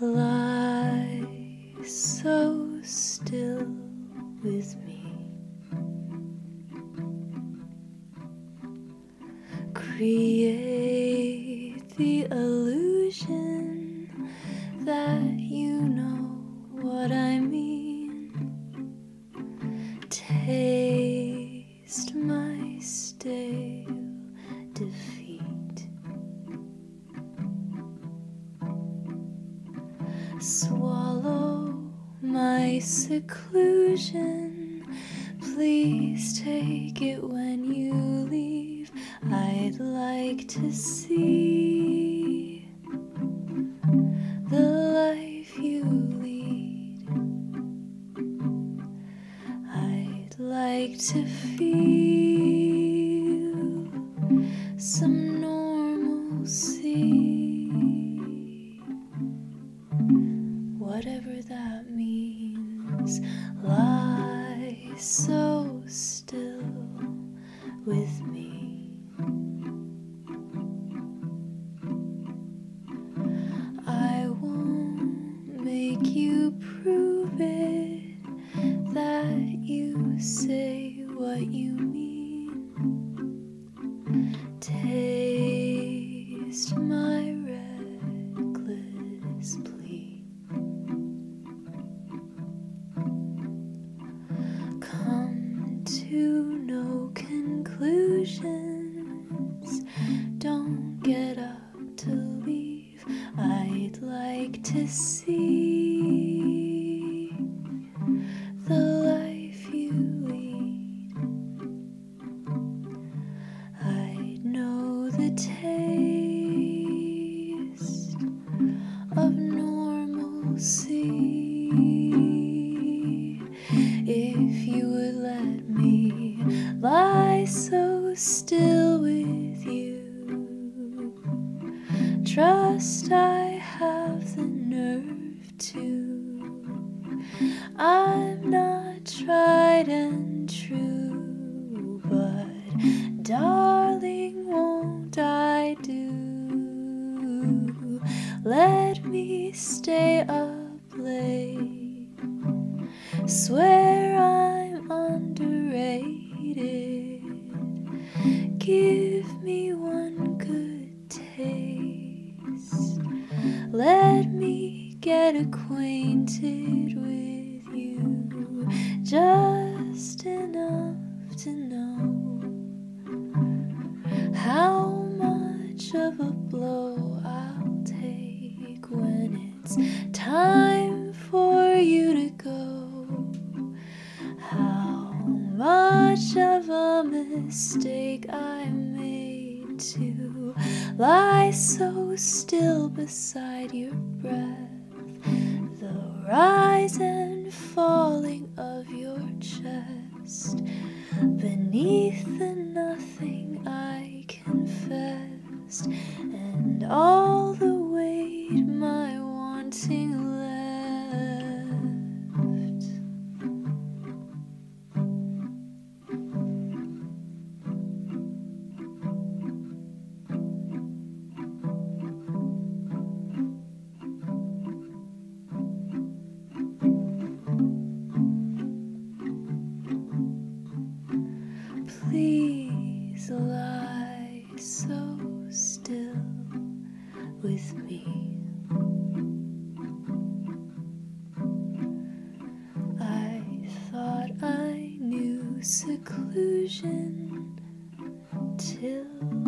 Lie so still with me. Create the illusion that you know what I mean. Taste Swallow my seclusion. Please take it when you leave. I'd like to see the life you lead. I'd like to feel some lie so still with me. I won't make you prove it that you say what you to see the life you lead. I'd know the taste of normalcy if you would let me lie so still with you. Trust I stay up late. Swear I'm underrated. Give me one good taste. Let me get acquainted with you just enough to know how much of a blow mistake I made to lie so still beside your breath, the rise and falling of your chest. Beneath the nothing I confessed, Please lie so still with me. I thought I knew seclusion till